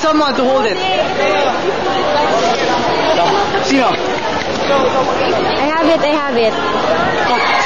someone to hold it. Sino? I have it, I have it.